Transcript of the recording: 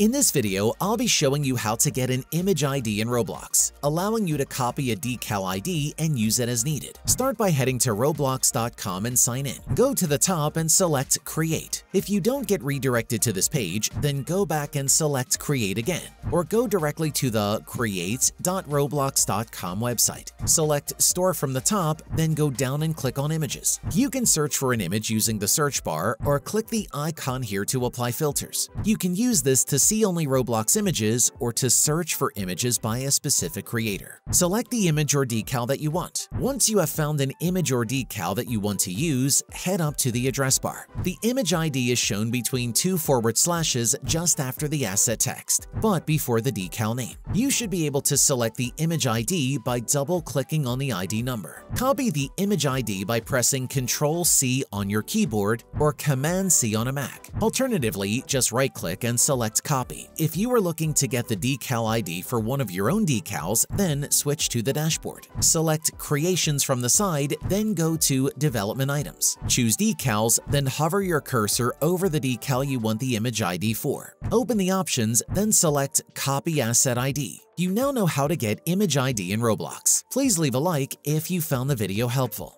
In this video, I'll be showing you how to get an image ID in Roblox, allowing you to copy a decal ID and use it as needed. Start by heading to roblox.com and sign in. Go to the top and select Create. If you don't get redirected to this page, then go back and select Create again, or go directly to the create.roblox.com website. Select Store from the top, then go down and click on Images. You can search for an image using the search bar or click the icon here to apply filters. You can use this to see only Roblox images or to search for images by a specific creator. Select the image or decal that you want. Once you have found an image or decal that you want to use, head up to the address bar. The image ID is shown between two forward slashes just after the asset text, but before the decal name. You should be able to select the image ID by double-clicking on the ID number. Copy the image ID by pressing Ctrl-C on your keyboard or Command-C on a Mac. Alternatively, just right-click and select Copy copy. If you are looking to get the decal ID for one of your own decals, then switch to the dashboard. Select Creations from the side, then go to Development Items. Choose Decals, then hover your cursor over the decal you want the image ID for. Open the options, then select Copy Asset ID. You now know how to get image ID in Roblox. Please leave a like if you found the video helpful.